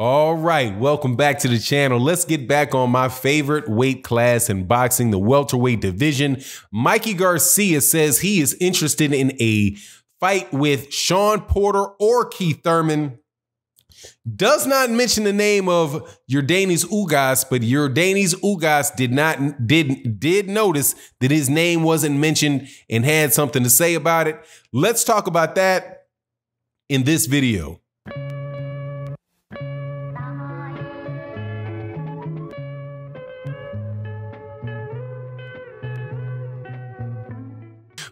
All right, welcome back to the channel. Let's get back on my favorite weight class in boxing, the welterweight division. Mikey Garcia says he is interested in a fight with Shawn Porter or Keith Thurman. Does not mention the name of Yordenis Ugas, but Yordenis Ugas did not did did notice that his name wasn't mentioned and had something to say about it. Let's talk about that in this video.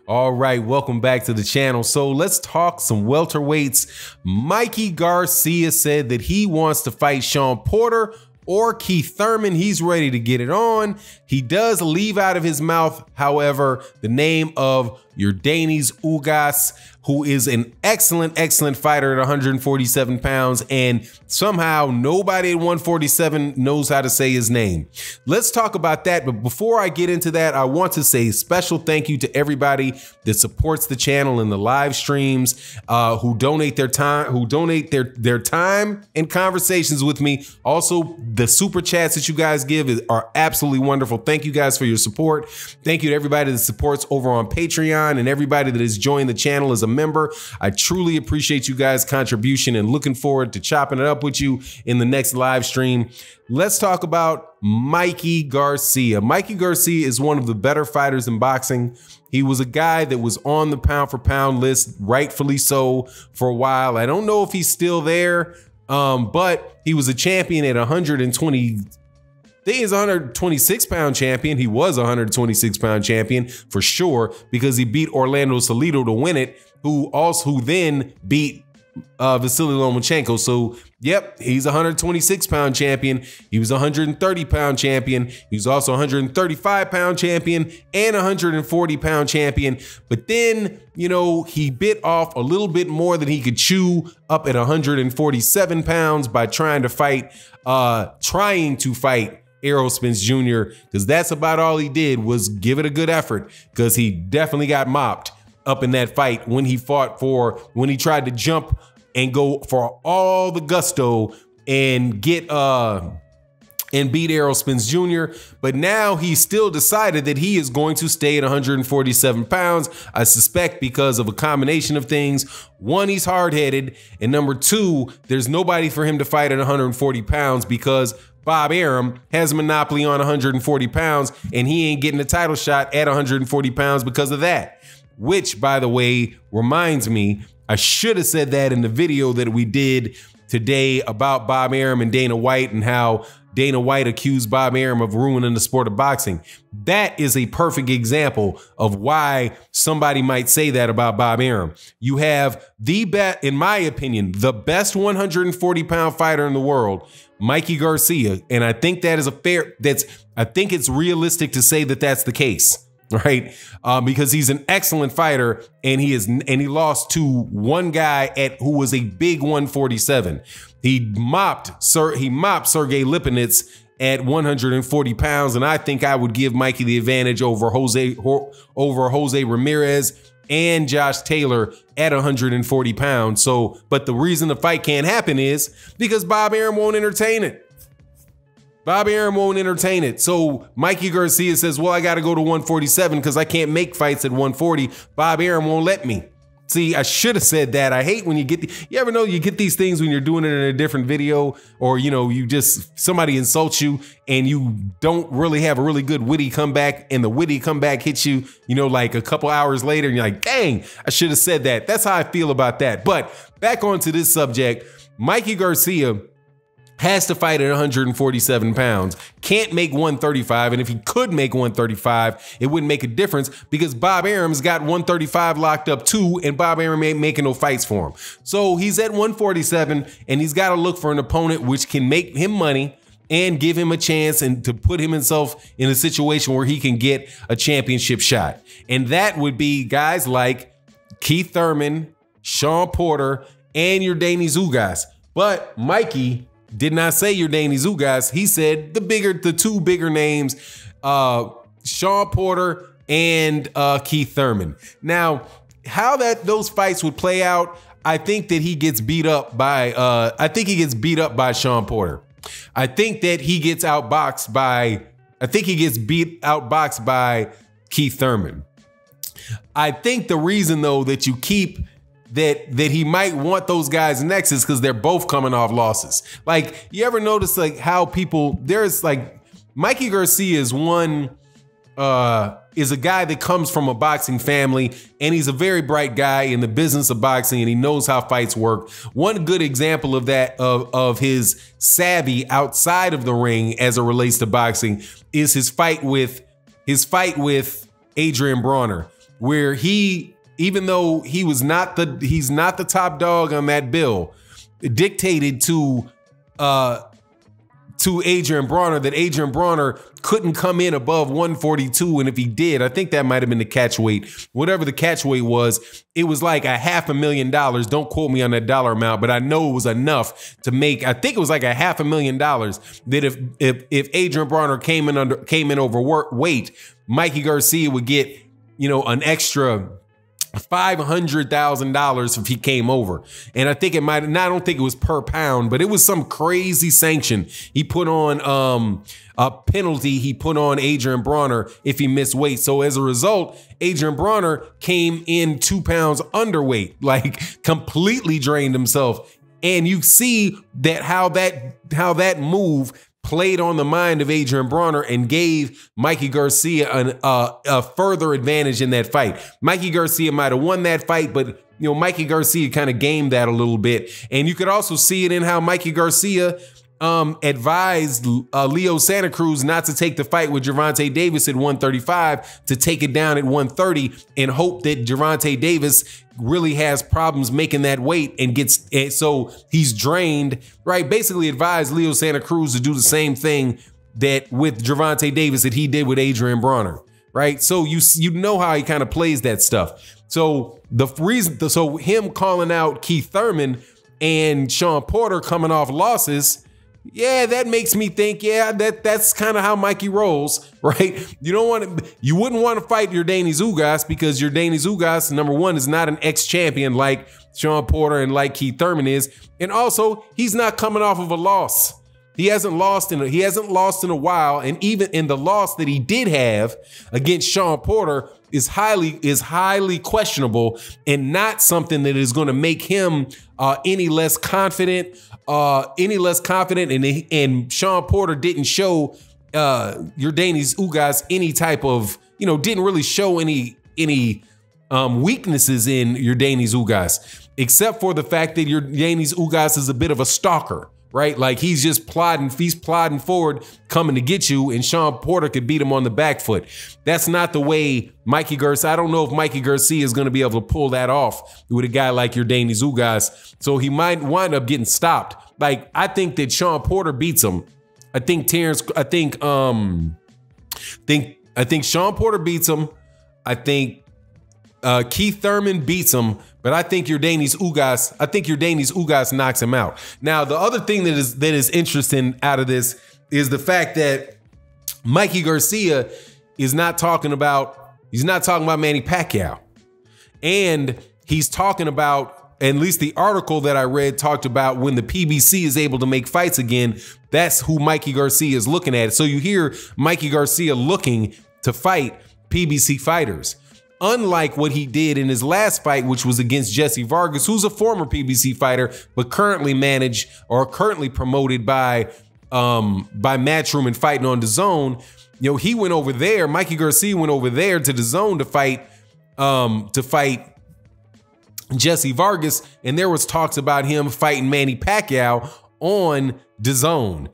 All right, welcome back to the channel. So let's talk some welterweights. Mikey Garcia said that he wants to fight Shawn Porter or Keith Thurman. He's ready to get it on. He does leave out of his mouth, however, the name of Yordenis Ugas who is an excellent, excellent fighter at 147 pounds, and somehow nobody at 147 knows how to say his name. Let's talk about that. But before I get into that, I want to say special thank you to everybody that supports the channel and the live streams, uh, who donate their time, who donate their their time and conversations with me. Also, the super chats that you guys give are absolutely wonderful. Thank you guys for your support. Thank you to everybody that supports over on Patreon and everybody that has joined the channel as a member. I truly appreciate you guys' contribution and looking forward to chopping it up with you in the next live stream. Let's talk about Mikey Garcia. Mikey Garcia is one of the better fighters in boxing. He was a guy that was on the pound for pound list, rightfully so, for a while. I don't know if he's still there, um, but he was a champion at 120 think he's 126 pound champion. He was 126 pound champion for sure because he beat Orlando Salido to win it, who also who then beat uh, Vasily Lomachenko. So, yep, he's 126 pound champion. He was 130 pound champion. He was also 135 pound champion and 140 pound champion. But then, you know, he bit off a little bit more than he could chew up at 147 pounds by trying to fight, uh, trying to fight Errol Spence Jr. because that's about all he did was give it a good effort because he definitely got mopped up in that fight when he fought for when he tried to jump and go for all the gusto and get uh and beat Errol Spence Jr. But now he's still decided that he is going to stay at 147 pounds. I suspect because of a combination of things. One, he's hard headed. And number two, there's nobody for him to fight at 140 pounds because Bob Arum has a monopoly on 140 pounds, and he ain't getting a title shot at 140 pounds because of that. Which, by the way, reminds me, I should have said that in the video that we did today about Bob Arum and Dana White and how Dana White accused Bob Arum of ruining the sport of boxing. That is a perfect example of why somebody might say that about Bob Arum. You have the best, in my opinion, the best 140 pound fighter in the world, Mikey Garcia. And I think that is a fair, that's, I think it's realistic to say that that's the case right? Um, because he's an excellent fighter, and he is, and he lost to one guy at who was a big 147. He mopped Sir, he mopped Sergey Lipinets at 140 pounds, and I think I would give Mikey the advantage over Jose over Jose Ramirez and Josh Taylor at 140 pounds. So, but the reason the fight can't happen is because Bob Arum won't entertain it. Bob Arum won't entertain it. So Mikey Garcia says, well, I got to go to 147 because I can't make fights at 140. Bob Arum won't let me. See, I should have said that. I hate when you get the, you ever know you get these things when you're doing it in a different video or you know, you just somebody insults you and you don't really have a really good witty comeback and the witty comeback hits you, you know, like a couple hours later and you're like, "Dang, I should have said that." That's how I feel about that. But back onto this subject, Mikey Garcia has to fight at 147 pounds, can't make 135. And if he could make 135, it wouldn't make a difference because Bob Arum's got 135 locked up too, and Bob Arum ain't making no fights for him. So he's at 147 and he's got to look for an opponent which can make him money and give him a chance and to put himself in a situation where he can get a championship shot. And that would be guys like Keith Thurman, Shawn Porter, and Yordenis Ugas. But Mikey did not say Yordenis Ugas. He said the bigger, the two bigger names, uh, Shawn Porter and uh, Keith Thurman. Now, how that those fights would play out, I think that he gets beat up by uh I think he gets beat up by Shawn Porter. I think that he gets outboxed by I think he gets beat outboxed by Keith Thurman. I think the reason though that you keep that that he might want those guys next is because they're both coming off losses. Like you ever notice like how people there's like Mikey Garcia is one uh is a guy that comes from a boxing family and he's a very bright guy in the business of boxing and he knows how fights work. One good example of that of of his savvy outside of the ring as it relates to boxing is his fight with his fight with Adrian Broner where he even though he was not the he's not the top dog on that bill, dictated to uh to Adrian Broner that Adrian Broner couldn't come in above 142. And if he did, I think that might have been the catch weight. Whatever the catch weight was, it was like a half a million dollars. Don't quote me on that dollar amount, but I know it was enough to make, I think it was like a half a million dollars that if if if Adrian Broner came in under came in over weight, Mikey Garcia would get, you know, an extra five hundred thousand dollars if he came over, and I think it might. I don't think it was per pound, but it was some crazy sanction he put on. Um, a penalty he put on Adrian Broner if he missed weight. So as a result, Adrian Broner came in two pounds underweight, like completely drained himself. And you see that how that how that move played on the mind of Adrian Broner and gave Mikey Garcia an, uh, a further advantage in that fight. Mikey Garcia might have won that fight, but you know Mikey Garcia kind of gamed that a little bit, and you could also see it in how Mikey Garcia um, advised uh, Leo Santa Cruz not to take the fight with Gervonta Davis at 135, to take it down at 130, and hope that Gervonta Davis really has problems making that weight and gets and so he's drained. Right, basically advised Leo Santa Cruz to do the same thing that with Gervonta Davis that he did with Adrian Broner. Right, so you you know how he kind of plays that stuff. So the reason, so him calling out Keith Thurman and Shawn Porter coming off losses yeah, that makes me think, yeah, that that's kind of how Mikey rolls, right? You don't want to, you wouldn't want to fight Yordenis Ugas because Yordenis Ugas, number one, is not an ex-champion like Shawn Porter and like Keith Thurman is. And also, he's not coming off of a loss. He hasn't lost in a, he hasn't lost in a while, and even in the loss that he did have against Shawn Porter is highly is highly questionable and not something that is going to make him uh, any less confident, uh, any less confident. And and Shawn Porter didn't show uh, Yordenis Ugas any type of you know didn't really show any any um, weaknesses in Yordenis Ugas, except for the fact that Yordenis Ugas is a bit of a stalker right? Like he's just plodding, he's plodding forward, coming to get you, and Shawn Porter could beat him on the back foot. That's not the way Mikey Garcia. I don't know if Mikey Garcia is going to be able to pull that off with a guy like Yordenis Ugas. So he might wind up getting stopped. Like I think that Shawn Porter beats him. I think Terrence. I think um, think I think Shawn Porter beats him. I think uh, Keith Thurman beats him, but I think Yordenis Ugas, I think Yordenis Ugas knocks him out. Now, the other thing that is that is interesting out of this is the fact that Mikey Garcia is not talking about he's not talking about Manny Pacquiao. And he's talking about at least the article that I read talked about when the PBC is able to make fights again, that's who Mikey Garcia is looking at. So you hear Mikey Garcia looking to fight PBC fighters unlike what he did in his last fight, which was against Jesse Vargas, who's a former PBC fighter, but currently managed or currently promoted by um, by Matchroom and fighting on DAZN. You know, he went over there. Mikey Garcia went over there to DAZN to fight um, to fight Jesse Vargas, and there was talks about him fighting Manny Pacquiao on DAZN.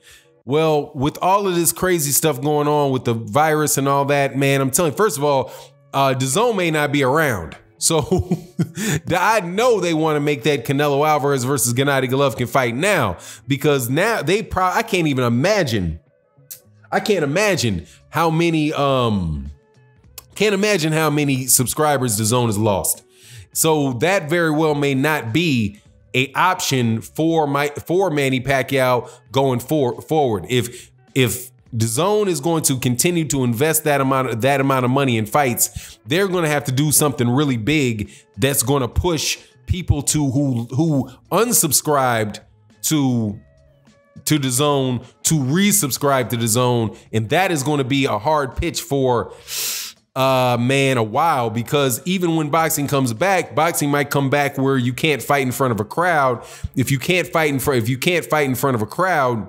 Well, with all of this crazy stuff going on with the virus and all that, man, I'm telling you, first of all, uh, DAZN may not be around. So I know they want to make that Canelo Alvarez versus Gennady Golovkin fight now because now they probably I can't even imagine. I can't imagine how many um can't imagine how many subscribers DAZN has lost. So that very well may not be a option for my for Manny Pacquiao going for, forward. If if DAZN is going to continue to invest that amount of that amount of money in fights. They're going to have to do something really big that's going to push people to who who unsubscribed to to DAZN to resubscribe to DAZN and that is going to be a hard pitch for uh man a while because even when boxing comes back boxing might come back where you can't fight in front of a crowd if you can't fight in front if you can't fight in front of a crowd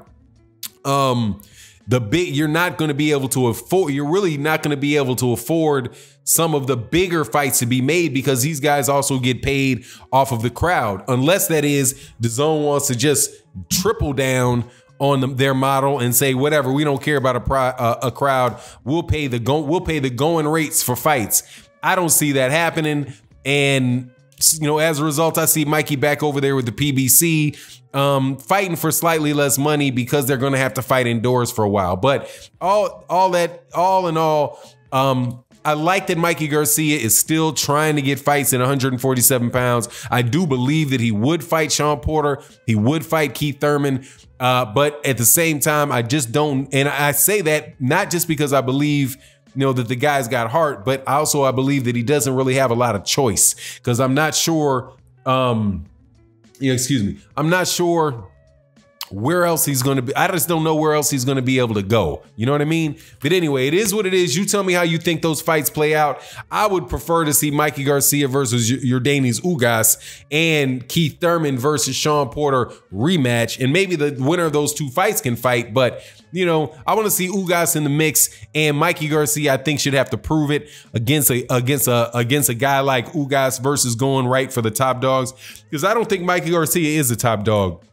um the big you're not going to be able to afford you're really not going to be able to afford some of the bigger fights to be made because these guys also get paid off of the crowd. Unless that is DAZN wants to just triple down on the, their model and say whatever we don't care about a, a, a crowd. We'll pay the go, we'll pay the going rates for fights. I don't see that happening. And you know as a result i see mikey back over there with the pbc um, fighting for slightly less money because they're going to have to fight indoors for a while. But all all that all in all, um, I like that Mikey Garcia is still trying to get fights in 147 pounds. I do believe that he would fight Shawn Porter. He would fight Keith Thurman. Uh, but at the same time, I just don't. And I say that not just because I believe you know that the guy's got heart, but also I believe that he doesn't really have a lot of choice because I'm not sure. Um, yeah, excuse me. I'm not sure where else he's going to be. I just don't know where else he's going to be able to go. You know what I mean? But anyway, it is what it is. You tell me how you think those fights play out. I would prefer to see Mikey Garcia versus Yordenis Ugas and Keith Thurman versus Shawn Porter rematch. And maybe the winner of those two fights can fight. But, you know, I want to see Ugas in the mix. And Mikey Garcia, I think, should have to prove it against a against a against a guy like Ugas versus going right for the top dogs. Because I don't think Mikey Garcia is a top dog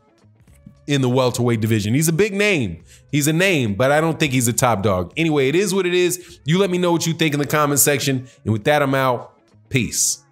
in the welterweight division. He's a big name. He's a name, but I don't think he's a top dog. Anyway, it is what it is. You let me know what you think in the comment section. And with that, I'm out. Peace.